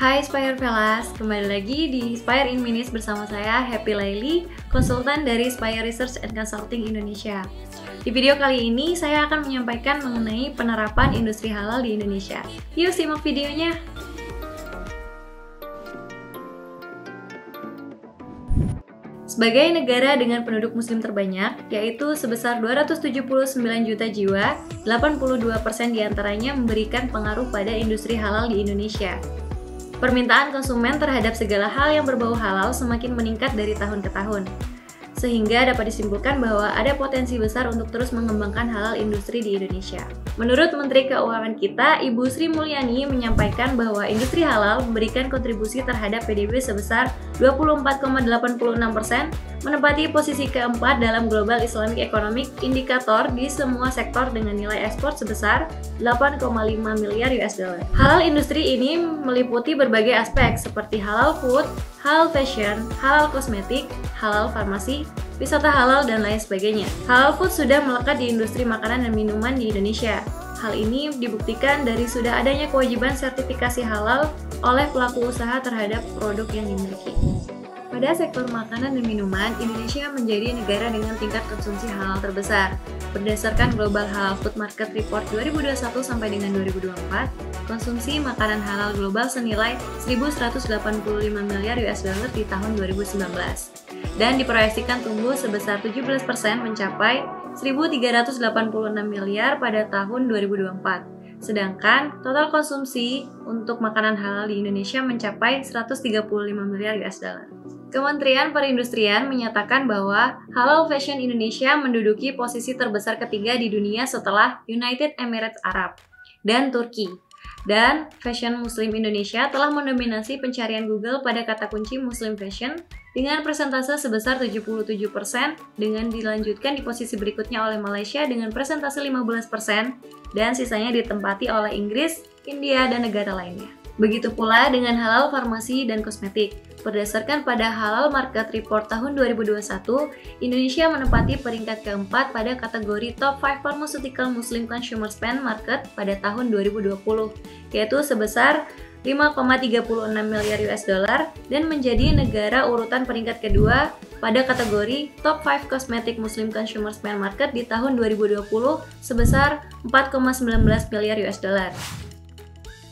Hai Spire Velas, kembali lagi di Spire in Minis bersama saya Happy Laili, konsultan dari Spire Research and Consulting Indonesia. Di video kali ini saya akan menyampaikan mengenai penerapan industri halal di Indonesia. Yuk simak videonya. Sebagai negara dengan penduduk muslim terbanyak, yaitu sebesar 279 juta jiwa, 82% di antaranya memberikan pengaruh pada industri halal di Indonesia. Permintaan konsumen terhadap segala hal yang berbau halal semakin meningkat dari tahun ke tahun sehingga dapat disimpulkan bahwa ada potensi besar untuk terus mengembangkan halal industri di Indonesia. Menurut Menteri Keuangan kita, Ibu Sri Mulyani menyampaikan bahwa industri halal memberikan kontribusi terhadap PDB sebesar 24,86 persen, menempati posisi keempat dalam Global Islamic Economic Indicator di semua sektor dengan nilai ekspor sebesar 8,5 miliar US dollar. Halal industri ini meliputi berbagai aspek seperti halal food, halal fashion, halal kosmetik, halal farmasi, wisata halal, dan lain sebagainya. Halal food sudah melekat di industri makanan dan minuman di Indonesia. Hal ini dibuktikan dari sudah adanya kewajiban sertifikasi halal oleh pelaku usaha terhadap produk yang dimiliki. Pada sektor makanan dan minuman, Indonesia menjadi negara dengan tingkat konsumsi halal terbesar. Berdasarkan Global Halal Food Market Report 2021 sampai dengan 2024, konsumsi makanan halal global senilai 1.185 miliar US dollar di tahun 2019 dan diproyeksikan tumbuh sebesar 17% mencapai 1.386 miliar pada tahun 2024. Sedangkan total konsumsi untuk makanan halal di Indonesia mencapai 135 miliar US dollar. Kementerian Perindustrian menyatakan bahwa Halal Fashion Indonesia menduduki posisi terbesar ketiga di dunia setelah United Emirates Arab dan Turki. Dan fashion muslim Indonesia telah mendominasi pencarian Google pada kata kunci muslim fashion dengan persentase sebesar 77% dengan dilanjutkan di posisi berikutnya oleh Malaysia dengan persentase 15% dan sisanya ditempati oleh Inggris, India, dan negara lainnya. Begitu pula dengan halal farmasi dan kosmetik. Berdasarkan pada Halal Market Report tahun 2021, Indonesia menempati peringkat keempat pada kategori Top 5 Pharmaceutical Muslim Consumer Spend Market pada tahun 2020, yaitu sebesar 5,36 miliar US dollar dan menjadi negara urutan peringkat kedua pada kategori Top 5 Cosmetic Muslim Consumer Spend Market di tahun 2020 sebesar 4,19 miliar US dollar.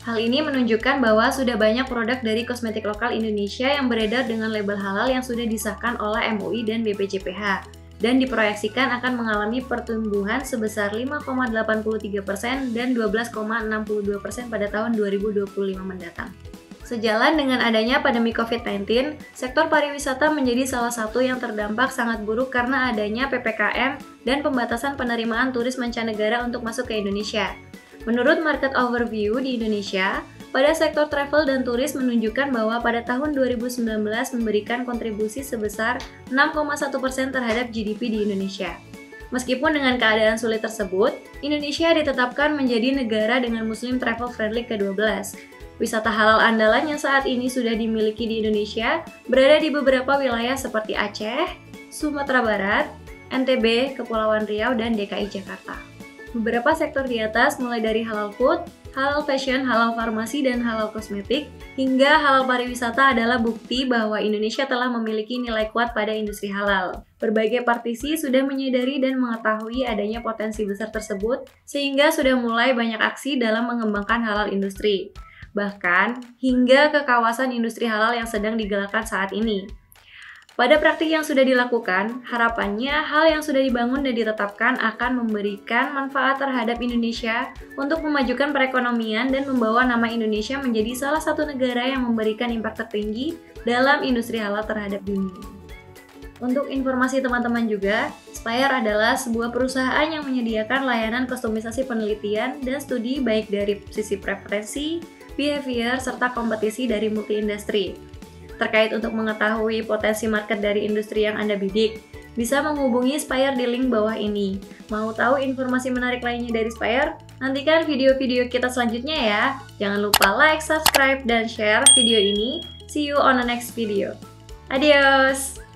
Hal ini menunjukkan bahwa sudah banyak produk dari kosmetik lokal Indonesia yang beredar dengan label halal yang sudah disahkan oleh MUI dan BPJPH dan diproyeksikan akan mengalami pertumbuhan sebesar 5,83% dan 12,62% pada tahun 2025 mendatang. Sejalan dengan adanya pandemi COVID-19, sektor pariwisata menjadi salah satu yang terdampak sangat buruk karena adanya PPKM dan pembatasan penerimaan turis mancanegara untuk masuk ke Indonesia. Menurut Market Overview di Indonesia, pada sektor travel dan turis menunjukkan bahwa pada tahun 2019 memberikan kontribusi sebesar 6,1% terhadap GDP di Indonesia. Meskipun dengan keadaan sulit tersebut, Indonesia ditetapkan menjadi negara dengan Muslim Travel Friendly ke-12. Wisata halal andalan yang saat ini sudah dimiliki di Indonesia berada di beberapa wilayah seperti Aceh, Sumatera Barat, NTB, Kepulauan Riau, dan DKI Jakarta. Beberapa sektor di atas mulai dari halal food, halal fashion, halal farmasi, dan halal kosmetik, hingga halal pariwisata adalah bukti bahwa Indonesia telah memiliki nilai kuat pada industri halal. Berbagai partisi sudah menyadari dan mengetahui adanya potensi besar tersebut, sehingga sudah mulai banyak aksi dalam mengembangkan halal industri. Bahkan, hingga ke kawasan industri halal yang sedang digalakkan saat ini. Pada praktik yang sudah dilakukan, harapannya hal yang sudah dibangun dan ditetapkan akan memberikan manfaat terhadap Indonesia untuk memajukan perekonomian dan membawa nama Indonesia menjadi salah satu negara yang memberikan impact tertinggi dalam industri halal terhadap dunia. Untuk informasi teman-teman juga, Spire adalah sebuah perusahaan yang menyediakan layanan kustomisasi penelitian dan studi baik dari sisi preferensi, behavior, serta kompetisi dari multi-industri terkait untuk mengetahui potensi market dari industri yang Anda bidik, bisa menghubungi Spire di link bawah ini. Mau tahu informasi menarik lainnya dari Spire? Nantikan video-video kita selanjutnya ya. Jangan lupa like, subscribe, dan share video ini. See you on the next video. Adios!